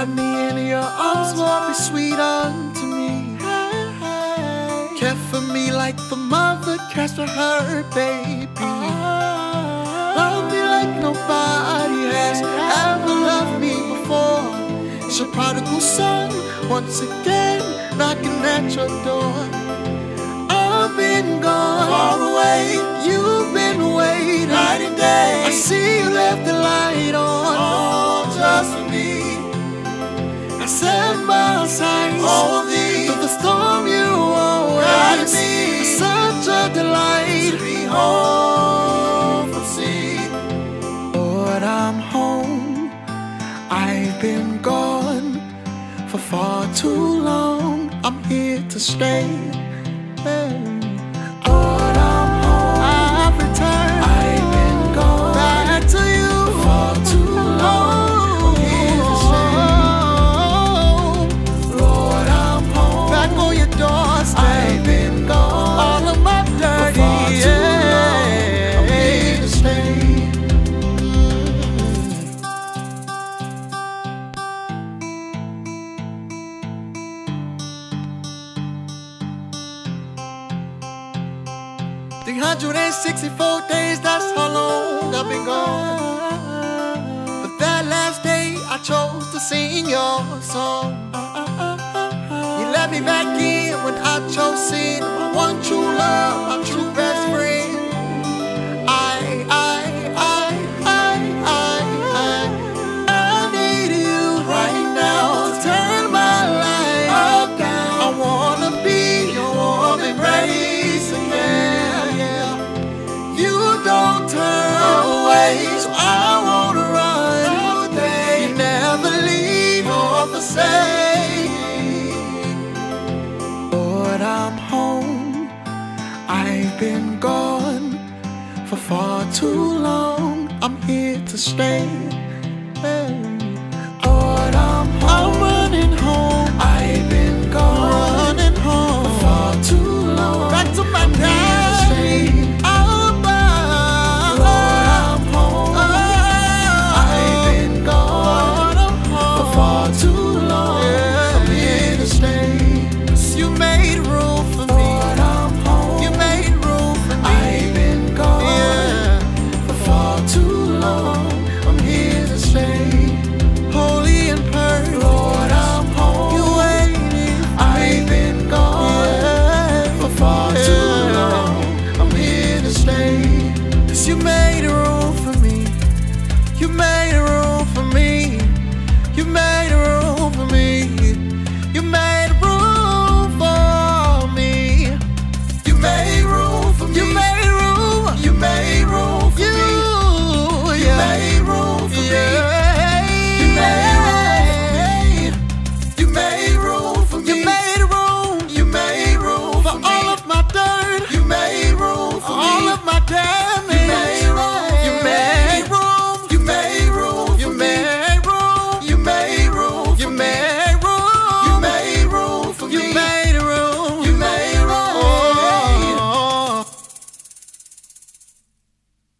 Hide me in your arms, Lord, be sweet unto me. Care for me like the mother cares for her baby. Love me like nobody has ever loved me before. It's a prodigal son, once again, knocking at your door. I've been gone far away, you've been waiting night and day. I see been gone for far too long. I'm here to stay. Lord, 364 days, that's how long I've been gone. But that last day, I chose to sing your song. You let me back in when I chose sin, my one true love, my true. Lord, I'm home. I've been gone for far too long. I'm here to stay. made room for me.